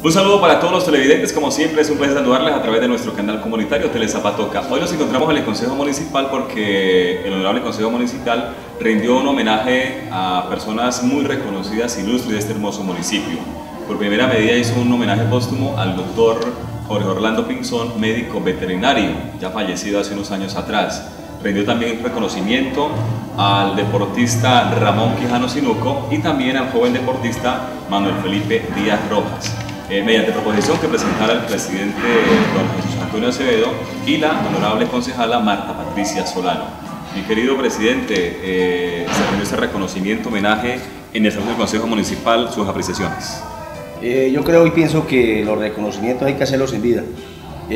Un saludo para todos los televidentes, como siempre es un placer saludarles a través de nuestro canal comunitario Telezapatoca. Hoy nos encontramos en el Consejo Municipal porque el Honorable Consejo Municipal rindió un homenaje a personas muy reconocidas y ilustres de este hermoso municipio. Por primera medida hizo un homenaje póstumo al doctor Jorge Orlando Pinzón, médico veterinario, ya fallecido hace unos años atrás. Rindió también reconocimiento al deportista Ramón Quijano Sinuco y también al joven deportista Manuel Felipe Díaz Rojas. Eh, mediante proposición que presentara el presidente don Jesús Antonio Acevedo y la honorable concejala Marta Patricia Solano. Mi querido presidente, eh, se rindió este reconocimiento, homenaje en el del Consejo Municipal, sus apreciaciones. Eh, yo creo y pienso que los reconocimientos hay que hacerlos en vida.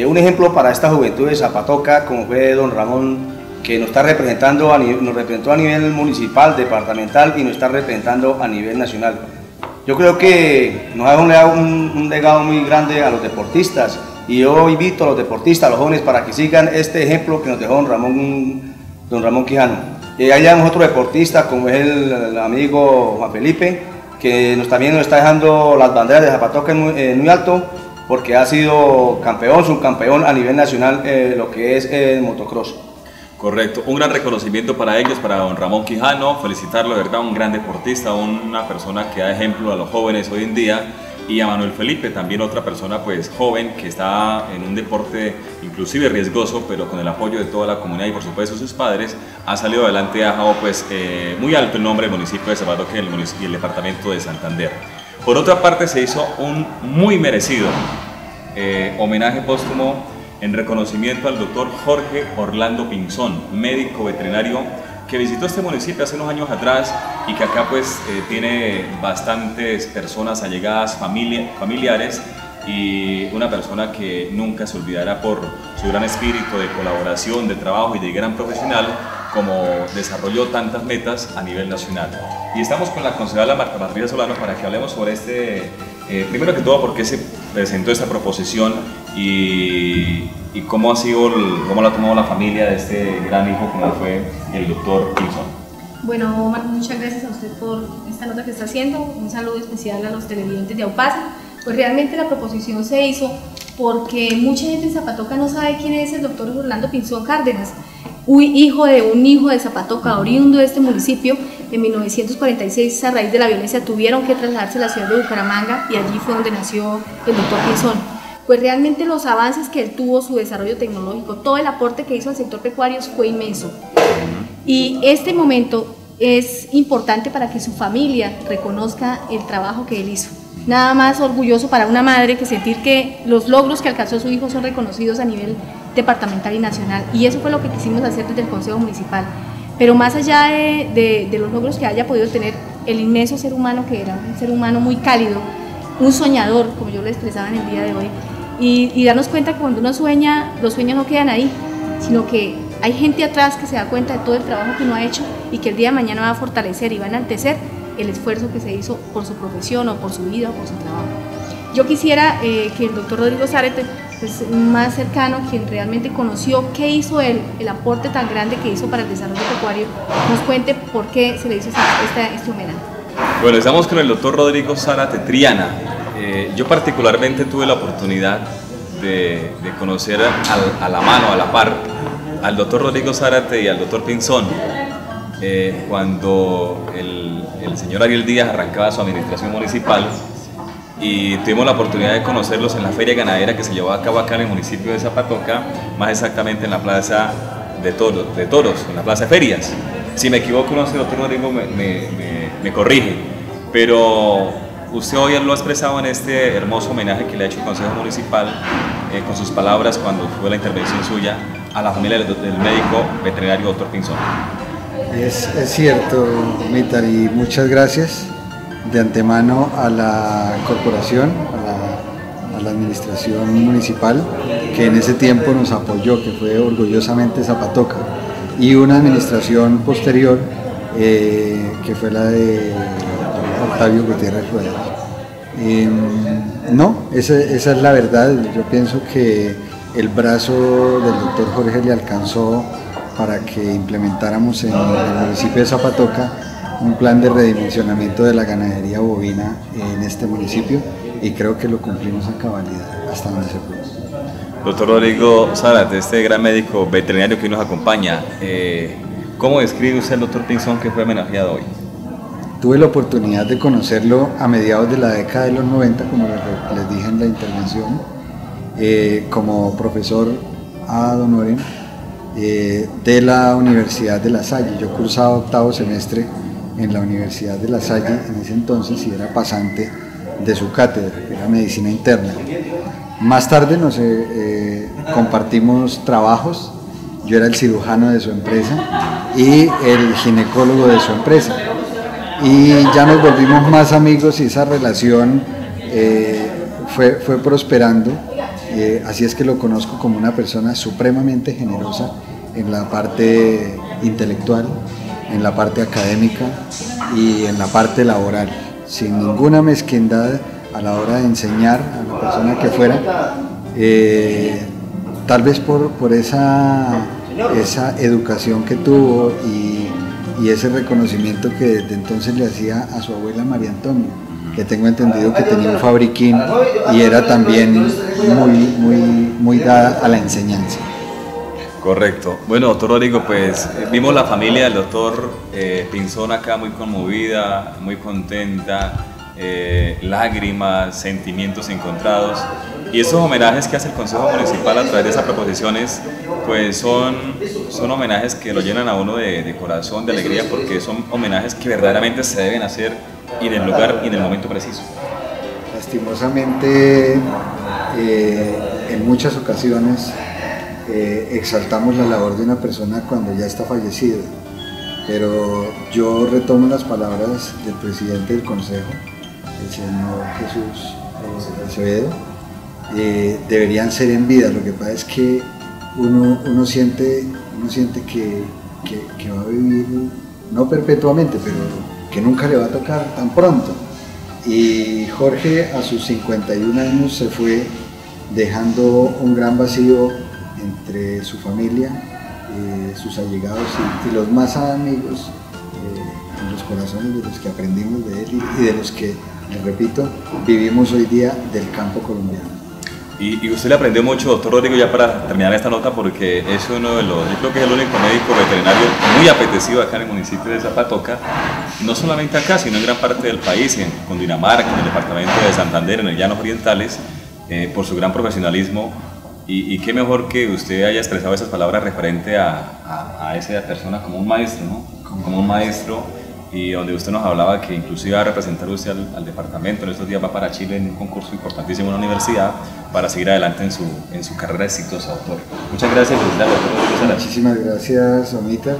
un ejemplo para esta juventud de Zapatoca, como fue don Ramón, que nos está representando, a nos representó a nivel municipal, departamental y nos está representando a nivel nacional. Yo creo que nos ha dado un, legado muy grande a los deportistas y yo invito a los deportistas, a los jóvenes, para que sigan este ejemplo que nos dejó don Ramón, don Ramón Quijano. Y ahí tenemos otro deportista como es el, amigo Juan Felipe, que nos, también nos está dejando las banderas de Zapatoca muy, muy alto porque ha sido campeón, subcampeón a nivel nacional eh, lo que es el motocross. Correcto, un gran reconocimiento para ellos, para don Ramón Quijano, felicitarlo, de verdad, un gran deportista, una persona que da ejemplo a los jóvenes hoy en día, y a Manuel Felipe, también otra persona pues joven que está en un deporte inclusive riesgoso, pero con el apoyo de toda la comunidad y por supuesto sus padres, ha salido adelante, ha dejado pues eh, muy alto el nombre del municipio de Zapatoque y el departamento de Santander. Por otra parte se hizo un muy merecido eh, homenaje póstumo en reconocimiento al doctor Jorge Orlando Pinzón, médico veterinario que visitó este municipio hace unos años atrás y que acá pues eh, tiene bastantes personas allegadas, familiares y una persona que nunca se olvidará por su gran espíritu de colaboración, de trabajo y de gran profesional como desarrolló tantas metas a nivel nacional. Y estamos con la concejala Marta Patricia Solano para que hablemos sobre este, eh, primero que todo, por qué se presentó esta proposición y, y cómo ha sido, cómo la ha tomado la familia de este gran hijo como fue el doctor Pinson. Bueno, muchas gracias a usted por esta nota que está haciendo. Un saludo especial a los televidentes de Aupasa. Pues realmente la proposición se hizo porque mucha gente en Zapatoca no sabe quién es el doctor Orlando Pinzón Cárdenas, hijo de un hijo de Zapatoca, oriundo de este municipio. En 1946, a raíz de la violencia, tuvieron que trasladarse a la ciudad de Bucaramanga y allí fue donde nació el doctor Pinzón. Pues realmente los avances que él tuvo, su desarrollo tecnológico, todo el aporte que hizo al sector pecuario fue inmenso. Y este momento es importante para que su familia reconozca el trabajo que él hizo nada más orgulloso para una madre que sentir que los logros que alcanzó su hijo son reconocidos a nivel departamental y nacional. Y eso fue lo que quisimos hacer desde el Consejo Municipal. Pero más allá de, los logros que haya podido tener el inmenso ser humano que era, un ser humano muy cálido, un soñador, como yo lo expresaba en el día de hoy, y, y darnos cuenta que cuando uno sueña, los sueños no quedan ahí, sino que hay gente atrás que se da cuenta de todo el trabajo que uno ha hecho y que el día de mañana va a fortalecer y va a enaltecer el esfuerzo que se hizo por su profesión o por su vida o por su trabajo. Yo quisiera eh, que el doctor Rodrigo Zárate, pues, más cercano, quien realmente conoció qué hizo él, el aporte tan grande que hizo para el desarrollo pecuario, nos cuente por qué se le hizo este, este homenaje. Bueno, estamos con el doctor Rodrigo Zárate Triana. Eh, yo particularmente tuve la oportunidad de, conocer a la mano, a la par, al doctor Rodrigo Zárate y al doctor Pinzón, eh, cuando el señor Ariel Díaz arrancaba su administración municipal y tuvimos la oportunidad de conocerlos en la feria ganadera que se llevó a cabo acá en el municipio de Zapatoca, más exactamente en la plaza de toros, de toros en la plaza de ferias. Si me equivoco, no sé, doctor Rodrigo me, me, corrige, pero usted hoy lo ha expresado en este hermoso homenaje que le ha hecho el Consejo Municipal eh, con sus palabras cuando fue la intervención suya a la familia del, del médico veterinario doctor Pinzón. Es, cierto, Mitar, y muchas gracias de antemano a la corporación, a la, administración municipal, que en ese tiempo nos apoyó, que fue orgullosamente Zapatoca, y una administración posterior, eh, que fue la de Octavio Gutiérrez Ruedas. Em, no, esa, esa es la verdad, yo pienso que el brazo del doctor Jorge le alcanzó para que implementáramos en el municipio de Zapatoca un plan de redimensionamiento de la ganadería bovina en este municipio y creo que lo cumplimos a cabalidad hasta donde se pudo. Doctor Rodrigo Sarat, este gran médico veterinario que nos acompaña, eh, ¿cómo describe usted al doctor Pinzón que fue homenajeado hoy? Tuve la oportunidad de conocerlo a mediados de la década de los 90, como les dije en la intervención, eh, como profesor a Don eh, de la Universidad de La Salle. Yo cursaba octavo semestre en la Universidad de La Salle en ese entonces y era pasante de su cátedra, que era medicina interna. Más tarde nos eh, eh, compartimos trabajos, yo era el cirujano de su empresa y el ginecólogo de su empresa. Y ya nos volvimos más amigos y esa relación eh, fue, fue prosperando. así es que lo conozco como una persona supremamente generosa en la parte intelectual, en la parte académica y en la parte laboral, sin ninguna mezquindad a la hora de enseñar a la persona que fuera, eh, tal vez por, por esa, esa educación que tuvo y, ese reconocimiento que desde entonces le hacía a su abuela María Antonia, que tengo entendido que tenía un fabriquín y era también muy, muy, muy dada a la enseñanza. Correcto. Bueno, doctor Rodrigo, pues vimos la familia del doctor eh, Pinzón acá muy conmovida, muy contenta, eh, lágrimas, sentimientos encontrados. Y esos homenajes que hace el Consejo Municipal a través de esas proposiciones, pues son, son homenajes que lo llenan a uno de, corazón, de alegría, porque son homenajes que verdaderamente se deben hacer y en el lugar y en el momento preciso. Lastimosamente, eh, en muchas ocasiones eh, exaltamos la labor de una persona cuando ya está fallecida, pero yo retomo las palabras del presidente del Consejo, el señor Jesús eh, Acevedo, eh, deberían ser en vida. Lo que pasa es que uno, siente, uno siente que, que, va a vivir, no perpetuamente, pero que nunca le va a tocar tan pronto. Y Jorge a sus 51 años se fue dejando un gran vacío entre su familia, eh, sus allegados y, los más amigos en los corazones de los que aprendimos de él y de los que les repito, vivimos hoy día del campo colombiano. Y, usted le aprendió mucho, doctor Rodrigo, ya para terminar esta nota, porque es uno de los, yo creo que es el único médico veterinario muy apetecido acá en el municipio de Zapatoca, no solamente acá, sino en gran parte del país, en Cundinamarca, en el departamento de Santander, en el Llanos Orientales, eh, por su gran profesionalismo. Y, qué mejor que usted haya expresado esas palabras referente a, a, esa persona como un maestro, ¿no? Como un maestro y donde usted nos hablaba que inclusive va a representar usted al, departamento, en estos días va para Chile en un concurso importantísimo en la universidad para seguir adelante en su, en su carrera exitosa, doctor. Muchas gracias, doctor. Muchísimas gracias, Omita,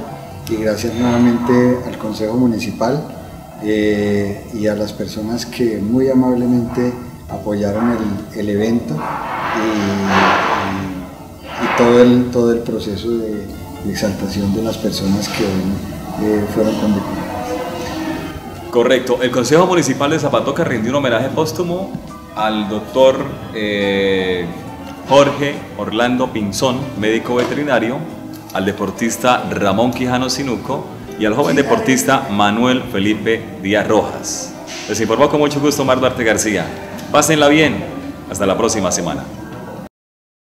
y gracias nuevamente al Consejo Municipal eh, y a las personas que muy amablemente apoyaron el, el evento y, y, todo, el, todo el proceso de, exaltación de las personas que hoy eh, fueron condecoradas. Correcto. El Consejo Municipal de Zapatoca rindió un homenaje póstumo al doctor eh, Jorge Orlando Pinzón, médico veterinario, al deportista Ramón Quijano Sinuco y al joven deportista Manuel Felipe Díaz Rojas. Les informó con mucho gusto Mar Duarte García. Pásenla bien. Hasta la próxima semana.